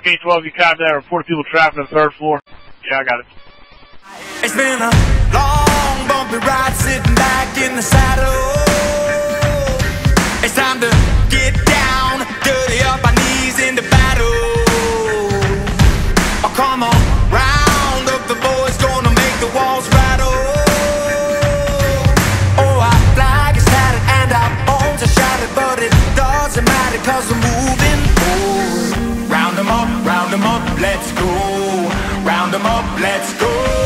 Rock 812, you copy that. Report people trapped on the third floor. Yeah, I got it. It's been a long, bumpy ride sitting back in the saddle. It's time to get down. them up, let's go.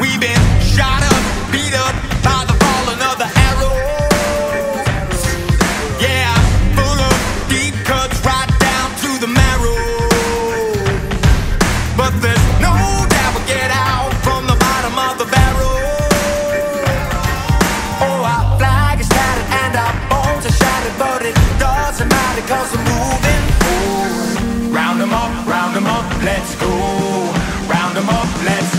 We've been shot up, beat up by the falling of the arrow. Yeah, full of deep cuts right down to the marrow. But there's no doubt we'll get out from the bottom of the barrel. Oh, our flag is tattered and our bones are shattered, but it doesn't we're moving forward. Round them up, up, let's go. Round them up, let's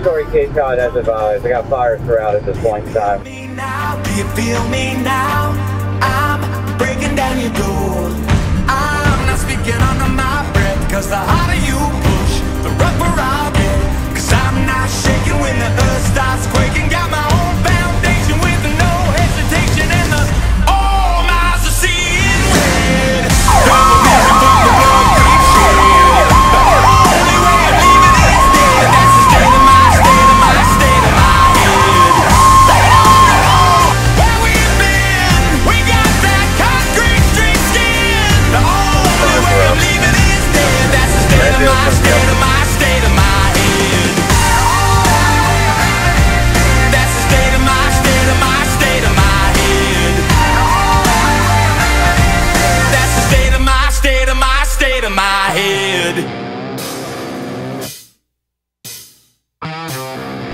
Story Cape Cod has uh, advised. I got fires throughout at this point in time.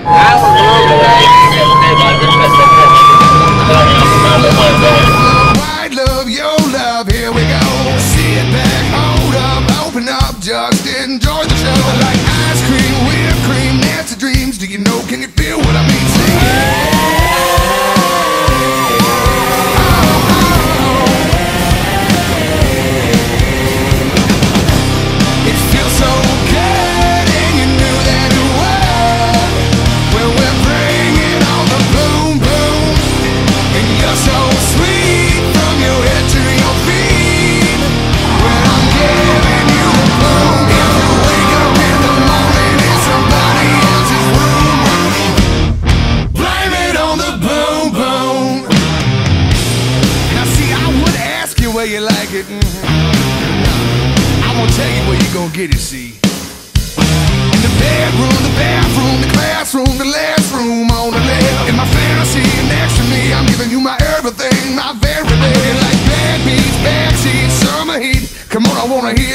I love your love, here we go. Back, hold up, open up, just enjoy the show. I like ice cream, whipped cream, nasty dreams. Do you know, can you feel what I mean? Sing gonna get it, see. In The bedroom, the bathroom, the classroom, the last room on the left. In my fantasy, next to me, I'm giving you my everything, my very best. Like bad beats, backseat, summer heat. Come on, I wanna hear.